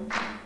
you.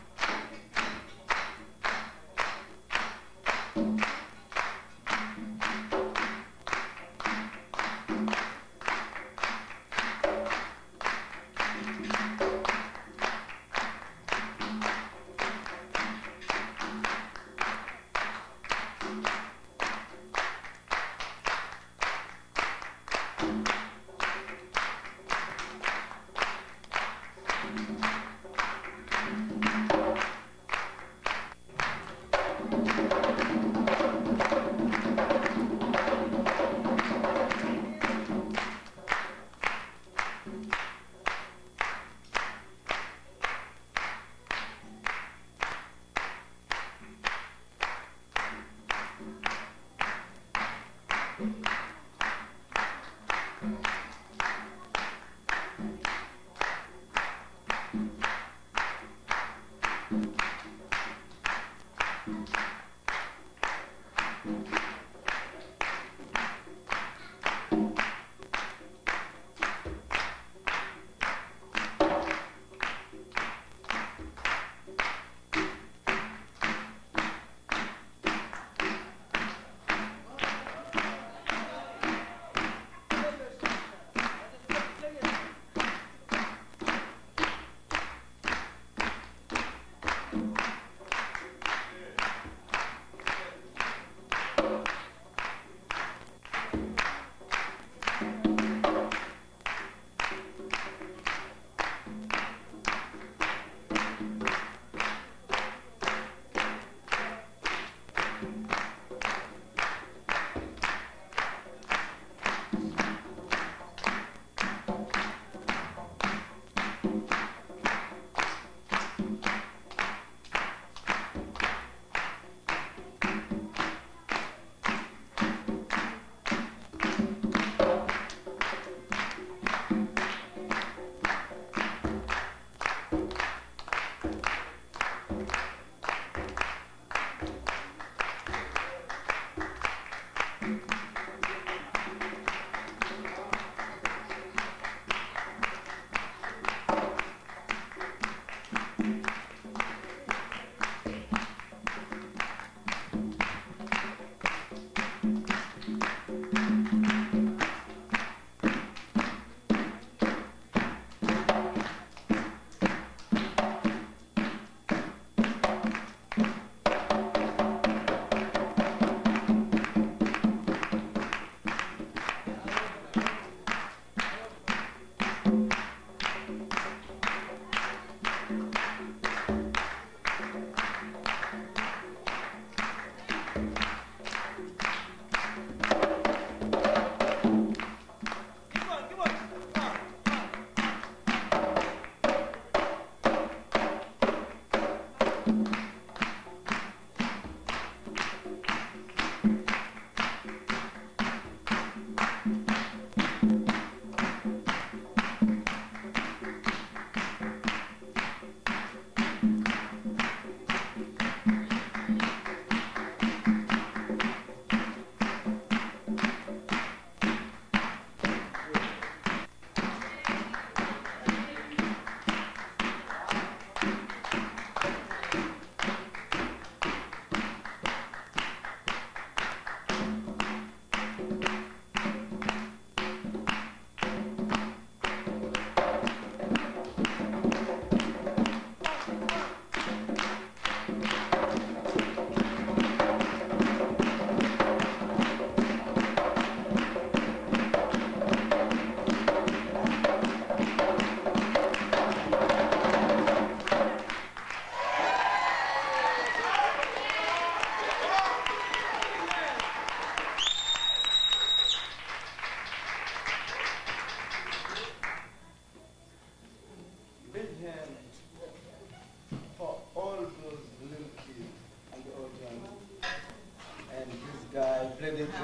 The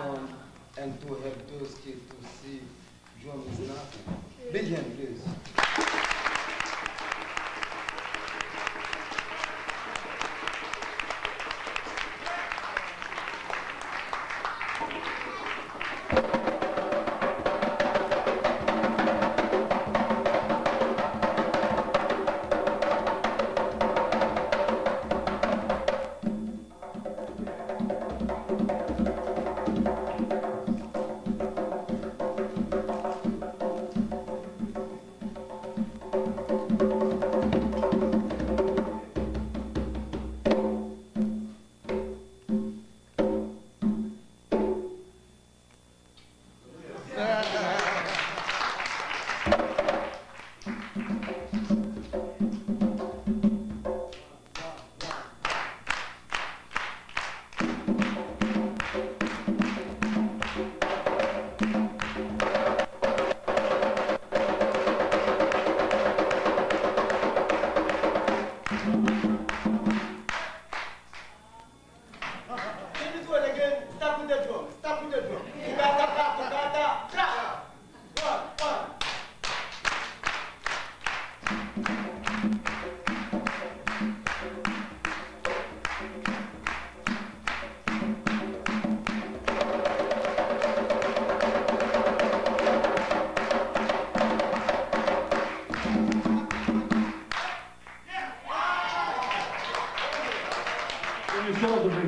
Give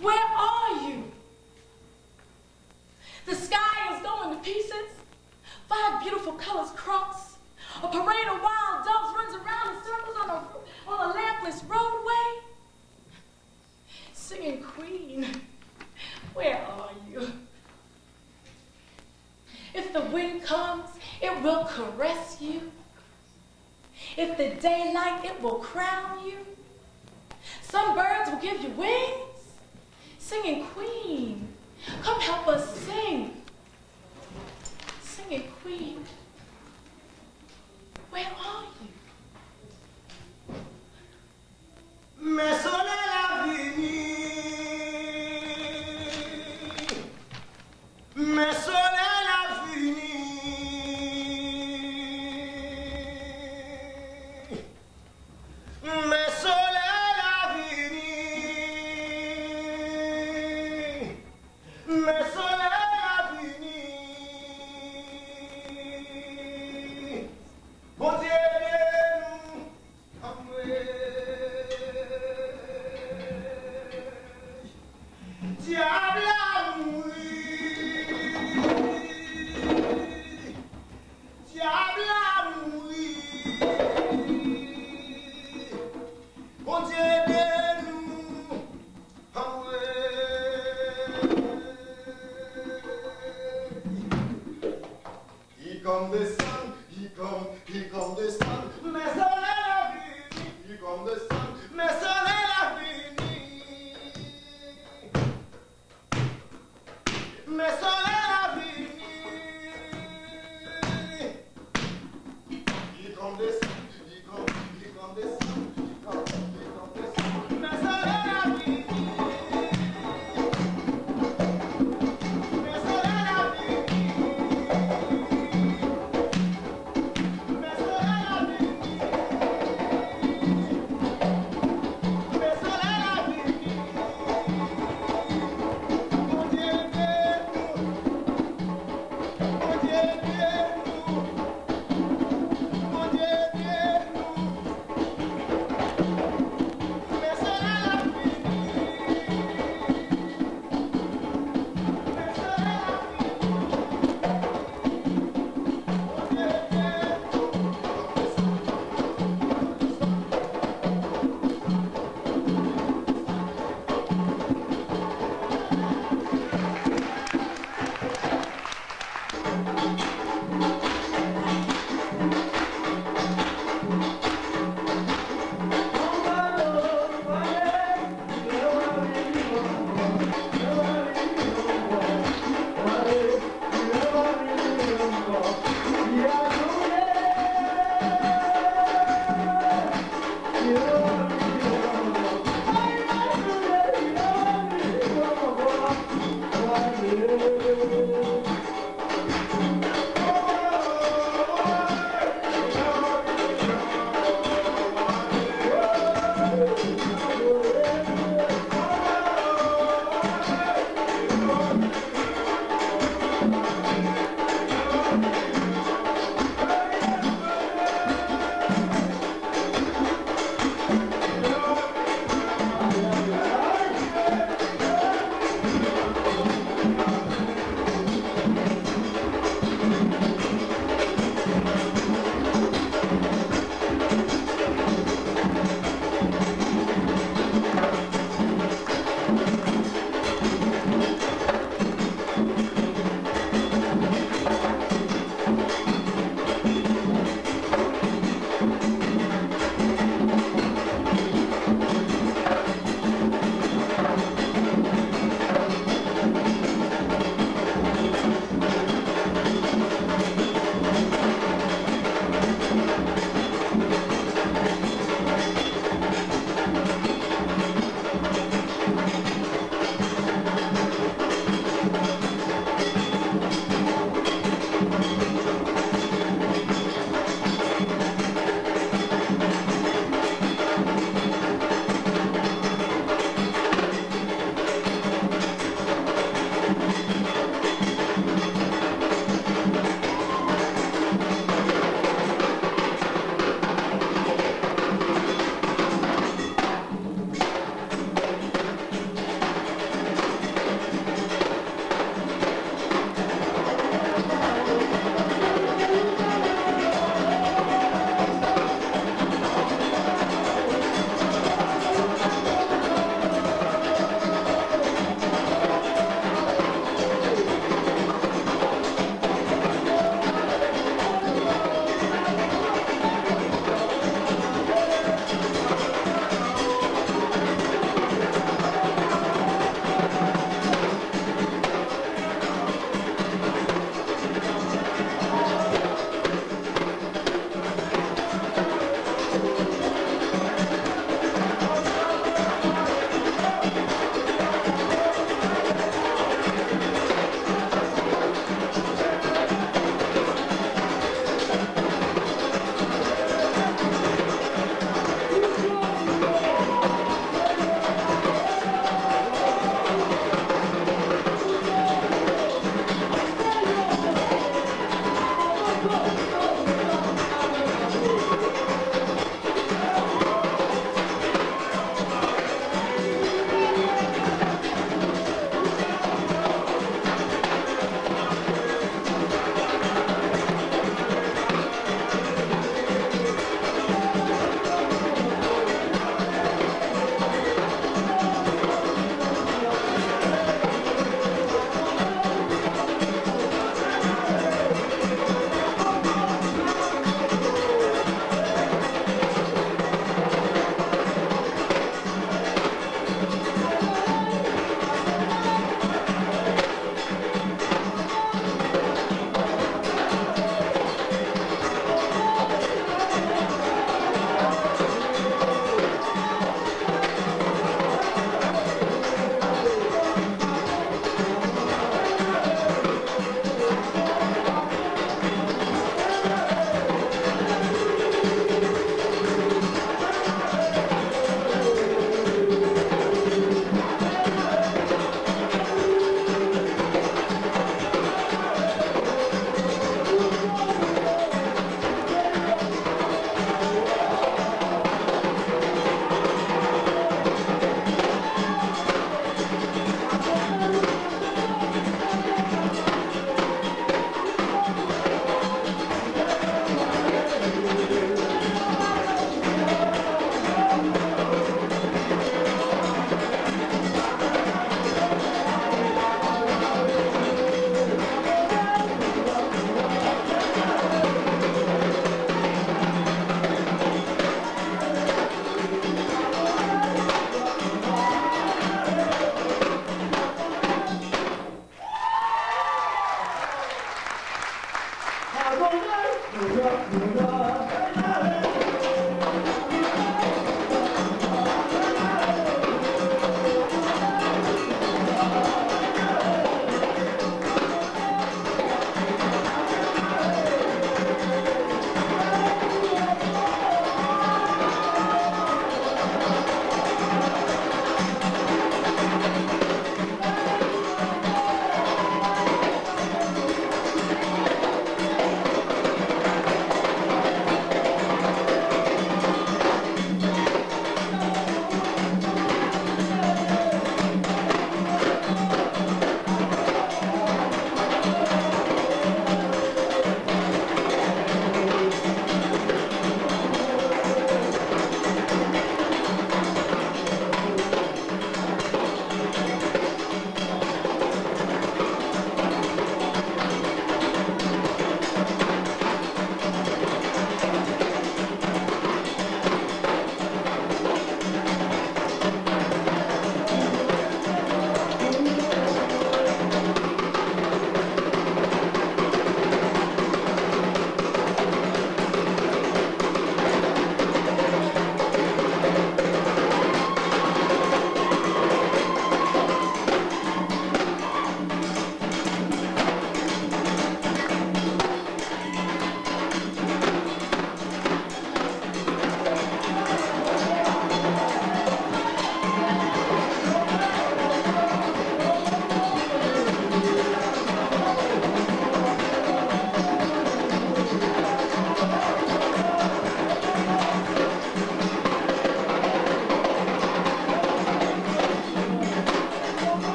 Where are you? The sky is going to pieces. Five beautiful colors cross. A parade of wild doves runs around in circles on a, on a lampless roadway. Singing queen, where are you? If the wind comes, it will caress you. If the daylight, it will crown you. Some birds will give you wings. Singing Queen. Come help us sing. Singing Queen. Where are you? Mais on est l'avenir. Mais on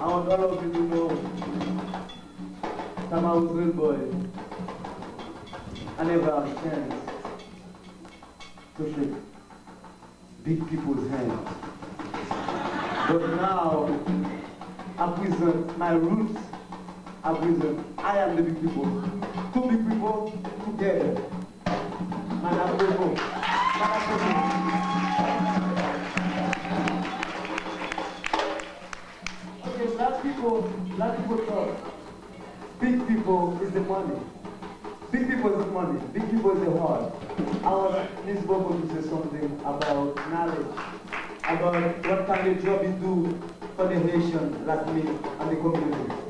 I want all of you to know. Time I boy, never had a chance to shake big people's hands. But now, I present my roots. I present I am the big people. Two big people together. Manapopo. Manapopo. People. Big people is the money. Big people is the money. Big people is the heart. Ms. Bobo to say something about knowledge, about what kind of job you do for the nation like me and the community.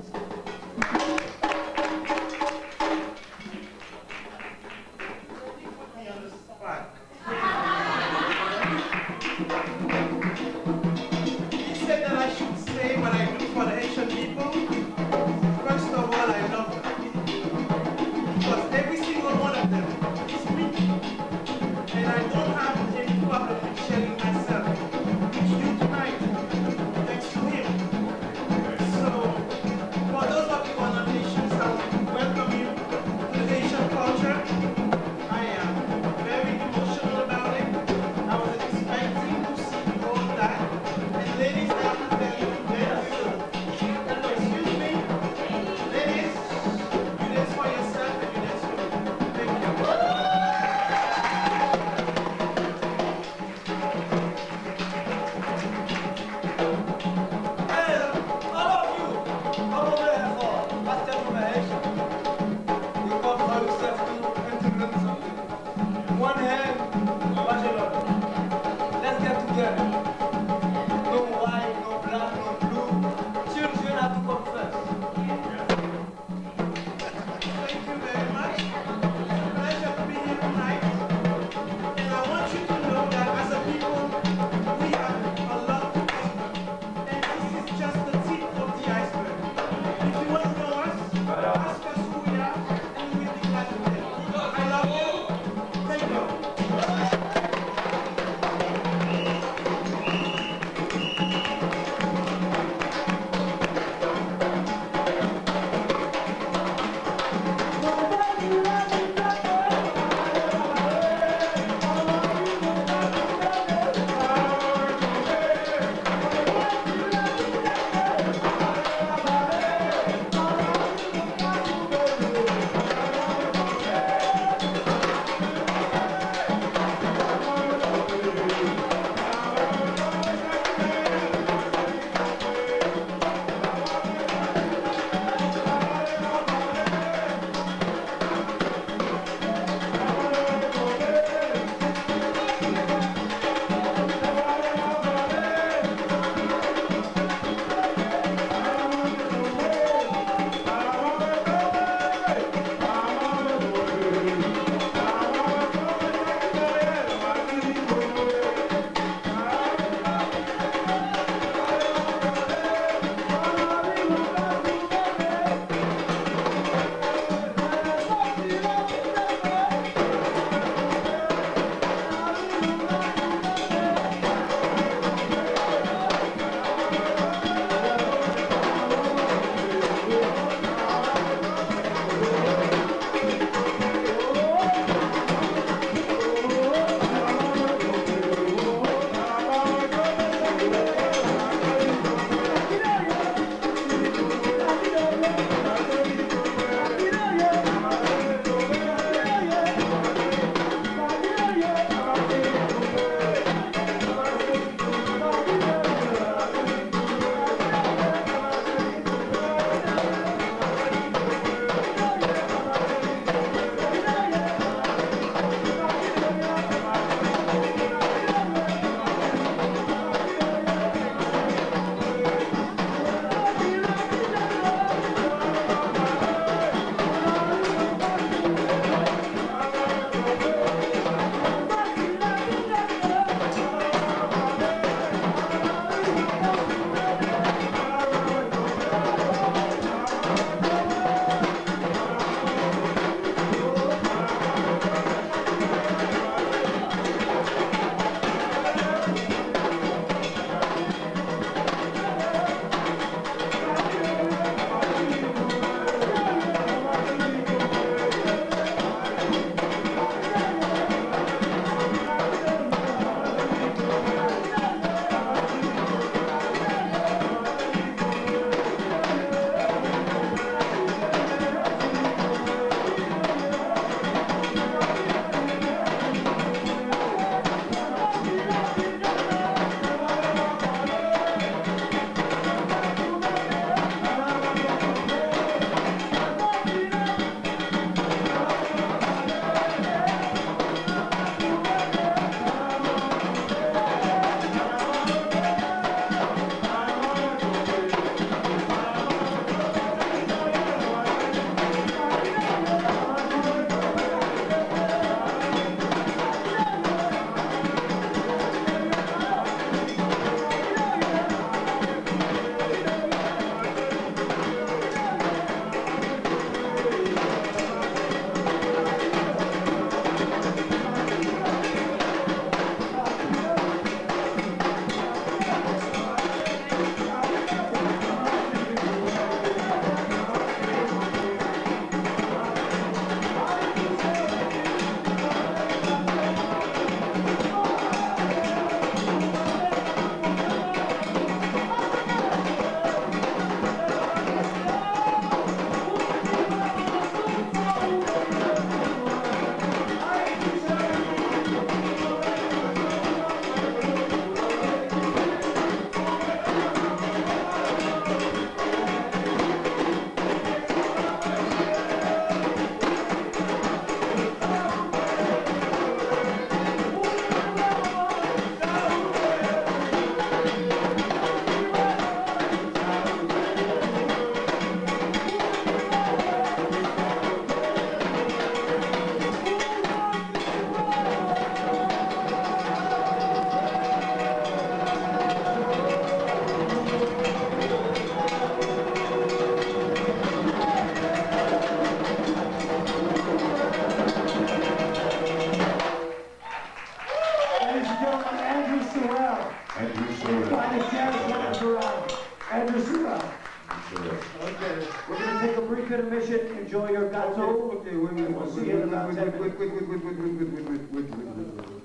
Wait, wait, We'll wait, see wait, wait, wait, wait, wait, wait, wait, wait, wait, wait, wait, wait, wait, wait, wait, wait.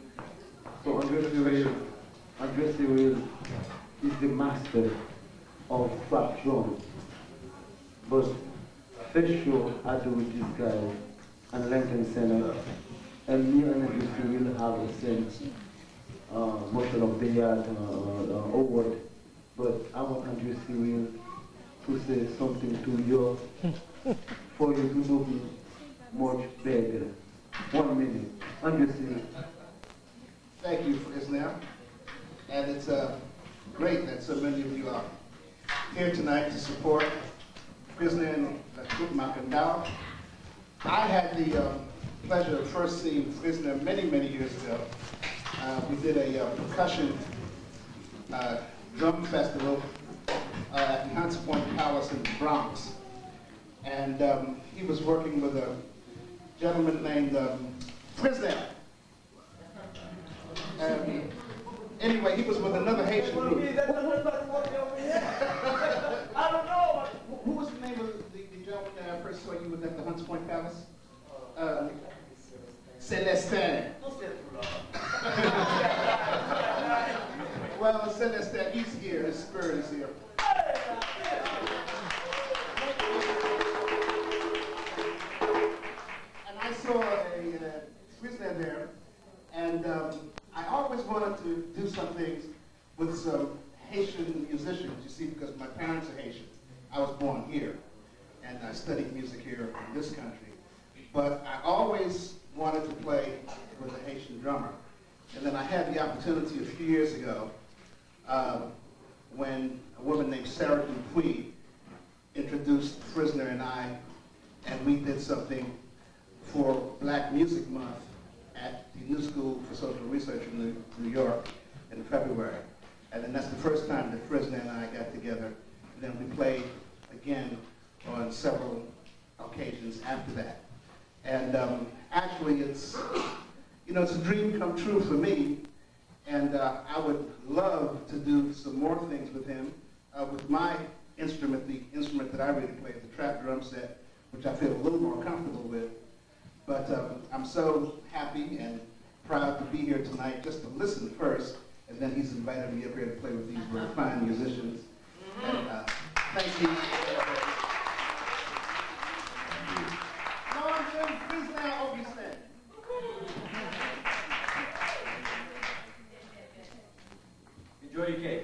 So Andre Cyrille, Andre Cyrille is the master of trap drum. But first show I do with this guy and Lincoln Center, and me and Andre Cyrille have the same uh, motion of the year uh, uh, award. But I want Andre Cyril to say something to you for you to know me much better. One minute. Cyrille. Thank you for this. And it's uh, great that so many of you are here tonight to support Troupe Makandal. I had the um, pleasure of first seeing Frisner many, many years ago. Uh, we did a uh, percussion uh, drum festival uh, at Hunts Point Palace in the Bronx. And um, he was working with a gentleman named um, Frisner. Um, anyway, he was with another Haitian group. I don't know. Who who was the name of the, the gentleman that I first saw you with at the Hunts Point Palace? Uh, Celestin. well, Celestin, he's here. His spirit is here. Saw a uh, there, and um, I always wanted to do some things with some Haitian musicians, you see, because my parents are Haitian. I was born here, and I studied music here in this country. But I always wanted to play with a Haitian drummer. And then I had the opportunity a few years ago um, when a woman named Sarah Dupuy introduced Frisner and I, and we did something for Black Music Month at the New School for Social Research in New, York in February. And then that's the first time that Frisner and I got together. And then we played again on several occasions after that. And um, actually, it's, you know, it's a dream come true for me. And uh, I would love to do some more things with him, uh, with my instrument, the instrument that I really play, the trap drum set, which I feel a little more comfortable with. But um, I'm so happy and proud to be here tonight just to listen first, and then he's invited me up here to play with these very fine musicians. And uh, thank you. Norman, please now open stand. Enjoy your cake.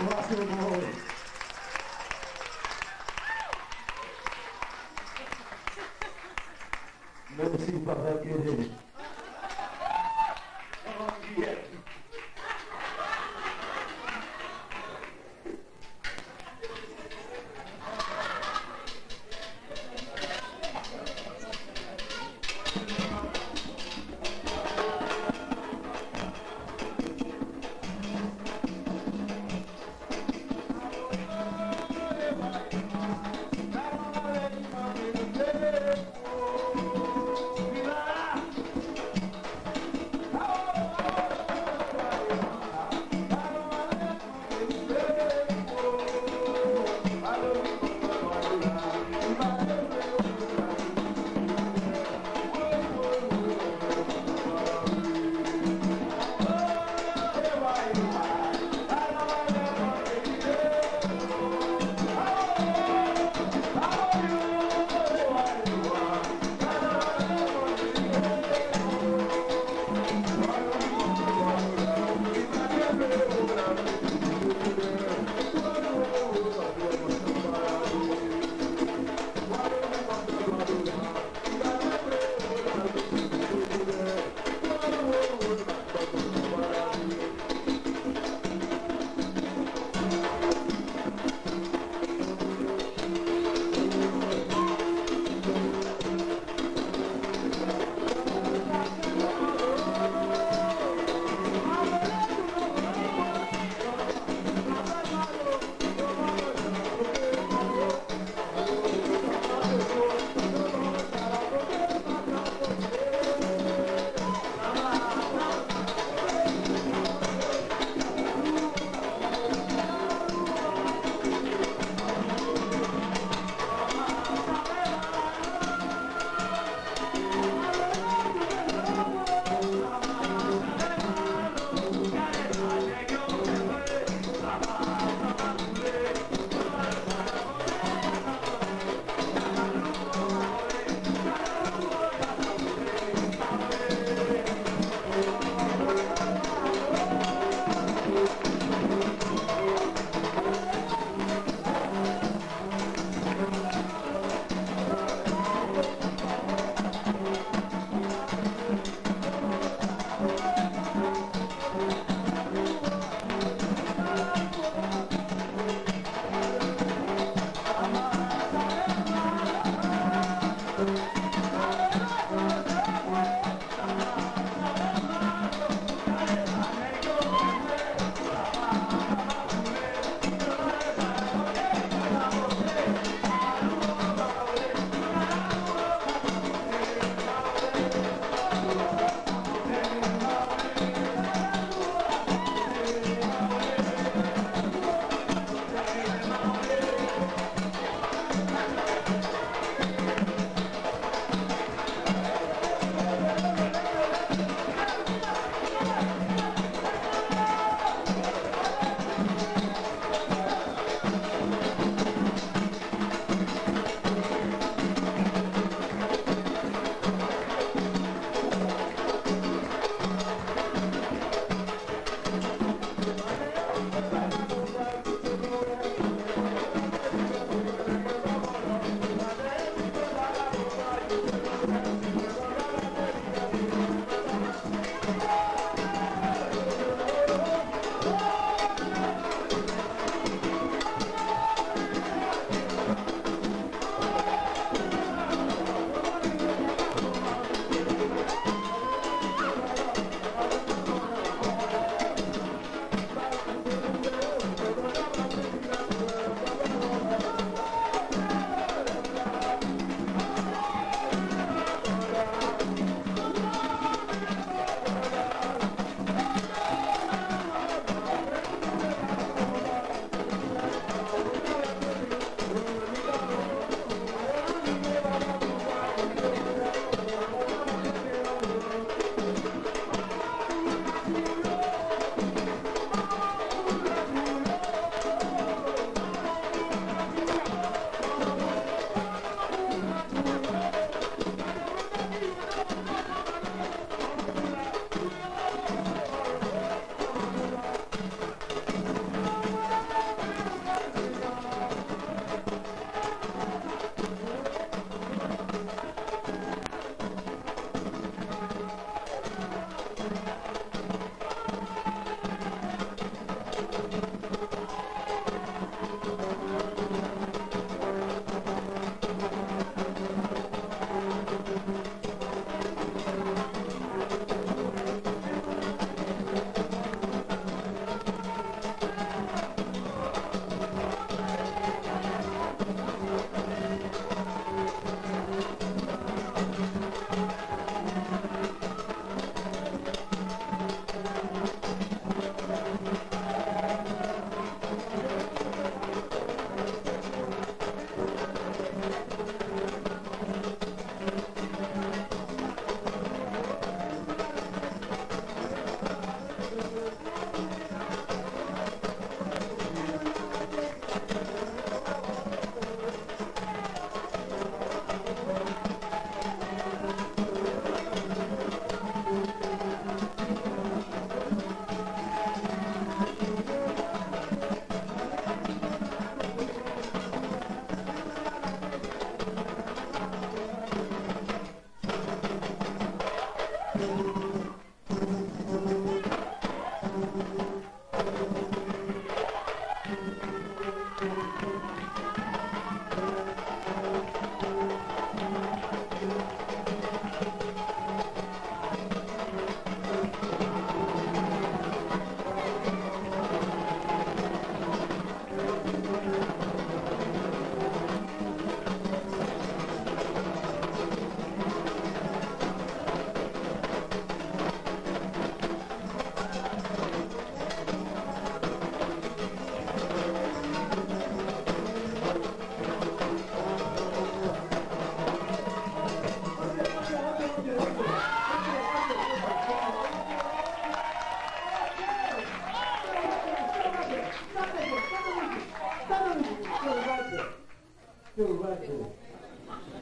Bless your glory. Merci, Papa Guerreiro.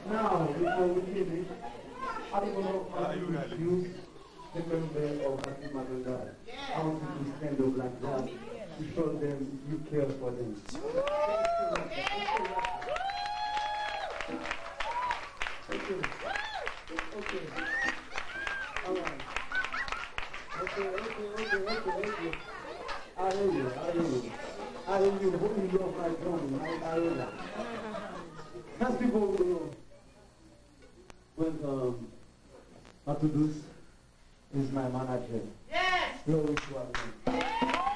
Now, before we finish, Abimoro used the member of Happy Madonna. I want to stand up like that to show them you care for them. Thank you. Okay. All right. Okay, okay, okay, okay, okay. I hear you, I hear you. I hear you, who your love I hear that. That's people who with um, Atudus is my manager. Yes! Glory to Allah.